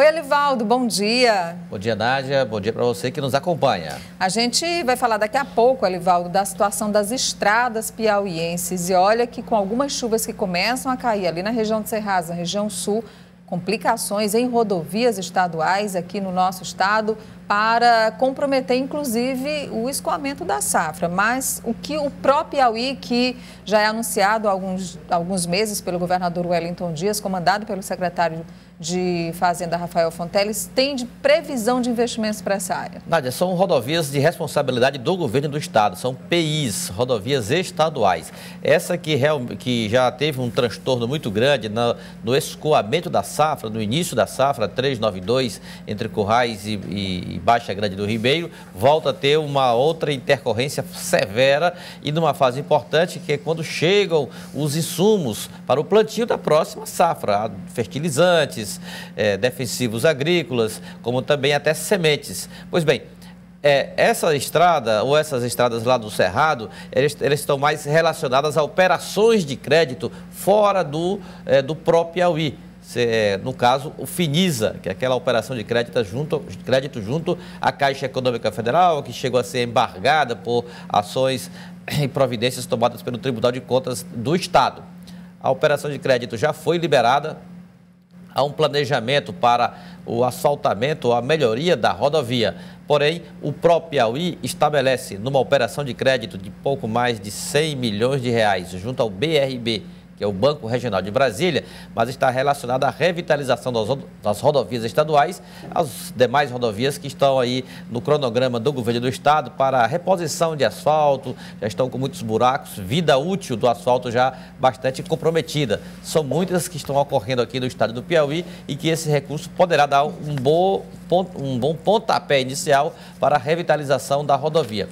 Oi, Elivaldo, bom dia. Bom dia, Nádia. Bom dia para você que nos acompanha. A gente vai falar daqui a pouco, Elivaldo, da situação das estradas piauienses. E olha que com algumas chuvas que começam a cair ali na região de Serraz, na região sul, complicações em rodovias estaduais aqui no nosso estado para comprometer, inclusive, o escoamento da safra. Mas o que o próprio Piauí, que já é anunciado há alguns, alguns meses pelo governador Wellington Dias, comandado pelo secretário de Fazenda Rafael Fonteles tem de previsão de investimentos para essa área? Nádia, são rodovias de responsabilidade do governo do estado, são PIs, rodovias estaduais. Essa que, real, que já teve um transtorno muito grande no, no escoamento da safra, no início da safra 392, entre Currais e, e, e Baixa Grande do Ribeiro, volta a ter uma outra intercorrência severa e numa fase importante que é quando chegam os insumos para o plantio da próxima safra, fertilizantes, é, defensivos agrícolas, como também até sementes. Pois bem, é, essa estrada, ou essas estradas lá do Cerrado, eles, eles estão mais relacionadas a operações de crédito fora do, é, do próprio Piauí. No caso, o Finisa, que é aquela operação de crédito junto, crédito junto à Caixa Econômica Federal, que chegou a ser embargada por ações e providências tomadas pelo Tribunal de Contas do Estado. A operação de crédito já foi liberada, há um planejamento para o asfaltamento ou a melhoria da rodovia. Porém, o próprio Piauí estabelece numa operação de crédito de pouco mais de 100 milhões de reais junto ao BRB que é o Banco Regional de Brasília, mas está relacionada à revitalização das rodovias estaduais, as demais rodovias que estão aí no cronograma do governo do estado para reposição de asfalto, já estão com muitos buracos, vida útil do asfalto já bastante comprometida. São muitas que estão ocorrendo aqui no estado do Piauí e que esse recurso poderá dar um bom, um bom pontapé inicial para a revitalização da rodovia.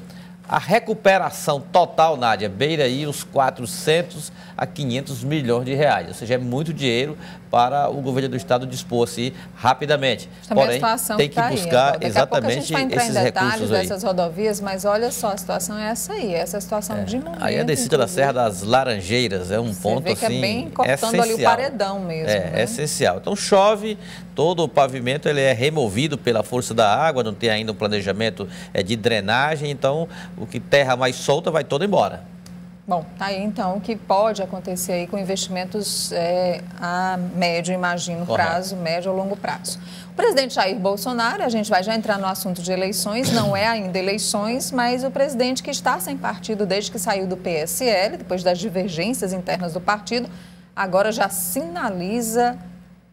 A recuperação total, Nádia, beira aí os 400 a 500 milhões de reais. Ou seja, é muito dinheiro para o governo do estado dispor-se rapidamente. Também Porém, tem que tá buscar aí. exatamente esses recursos. A gente vai entrar em detalhes dessas rodovias, mas olha só, a situação é essa aí, essa situação é. de momento. Aí a descida da Serra das Laranjeiras é um Você ponto vê que é assim, é bem cortando essencial. ali o paredão mesmo. É, né? essencial. Então chove, todo o pavimento ele é removido pela força da água, não tem ainda um planejamento é, de drenagem, então o que terra mais solta vai todo embora. Bom, tá aí então o que pode acontecer aí com investimentos é, a médio, imagino, Correto. prazo, médio ou longo prazo. O presidente Jair Bolsonaro, a gente vai já entrar no assunto de eleições, não é ainda eleições, mas o presidente que está sem partido desde que saiu do PSL, depois das divergências internas do partido, agora já sinaliza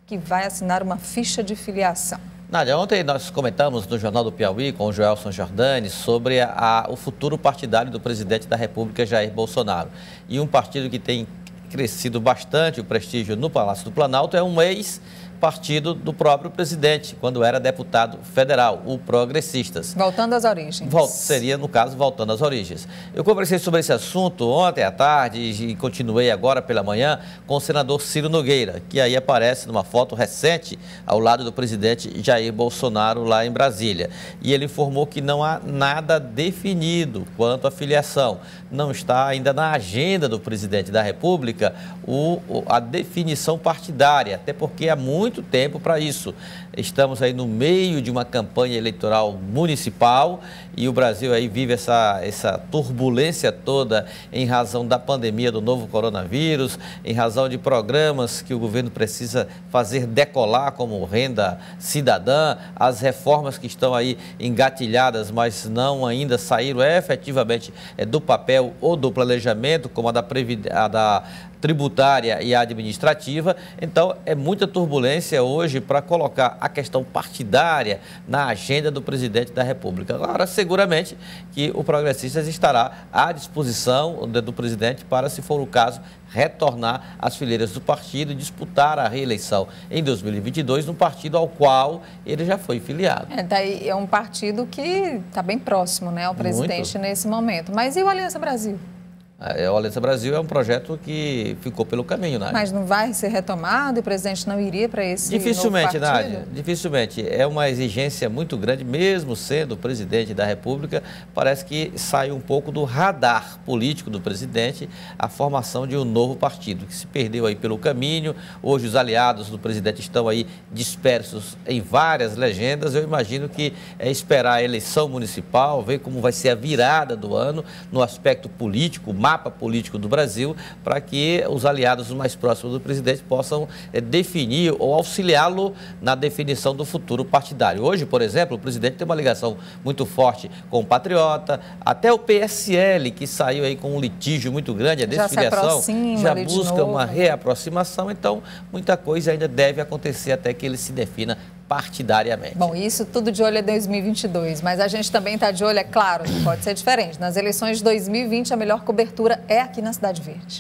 que vai assinar uma ficha de filiação. Nádia, ontem nós comentamos no Jornal do Piauí com o Joelson Jordani sobre a, o futuro partidário do presidente da República, Jair Bolsonaro. E um partido que tem crescido bastante o prestígio no Palácio do Planalto é um ex partido do próprio presidente, quando era deputado federal, o Progressistas. Voltando às origens. Vol seria, no caso, voltando às origens. Eu conversei sobre esse assunto ontem à tarde e continuei agora pela manhã com o senador Ciro Nogueira, que aí aparece numa foto recente ao lado do presidente Jair Bolsonaro lá em Brasília. E ele informou que não há nada definido quanto à filiação. Não está ainda na agenda do presidente da República o, a definição partidária, até porque há muito muito tempo para isso. Estamos aí no meio de uma campanha eleitoral municipal e o Brasil aí vive essa, essa turbulência toda em razão da pandemia do novo coronavírus, em razão de programas que o governo precisa fazer decolar, como renda cidadã, as reformas que estão aí engatilhadas, mas não ainda saíram efetivamente é, do papel ou do planejamento, como a da, a da tributária e administrativa. Então, é muita turbulência hoje para colocar a questão partidária na agenda do presidente da República. Agora, seguramente que o Progressistas estará à disposição do presidente para, se for o caso, retornar às fileiras do partido e disputar a reeleição em 2022 no partido ao qual ele já foi filiado. É, daí é um partido que está bem próximo né, ao presidente Muito. nesse momento. Mas e o Aliança Brasil? A Aliança Brasil é um projeto que ficou pelo caminho, Nádia. Mas não vai ser retomado e o presidente não iria para esse Dificilmente, novo partido? Nádia. Dificilmente. É uma exigência muito grande, mesmo sendo presidente da República, parece que sai um pouco do radar político do presidente a formação de um novo partido, que se perdeu aí pelo caminho. Hoje os aliados do presidente estão aí dispersos em várias legendas. Eu imagino que é esperar a eleição municipal, ver como vai ser a virada do ano no aspecto político, mapa político do Brasil, para que os aliados mais próximos do presidente possam é, definir ou auxiliá-lo na definição do futuro partidário. Hoje, por exemplo, o presidente tem uma ligação muito forte com o Patriota, até o PSL, que saiu aí com um litígio muito grande, a desfiliação, já, já busca uma reaproximação, então muita coisa ainda deve acontecer até que ele se defina partidariamente. Bom, isso tudo de olho é 2022, mas a gente também está de olho, é claro, pode ser diferente. Nas eleições de 2020, a melhor cobertura é aqui na Cidade Verde.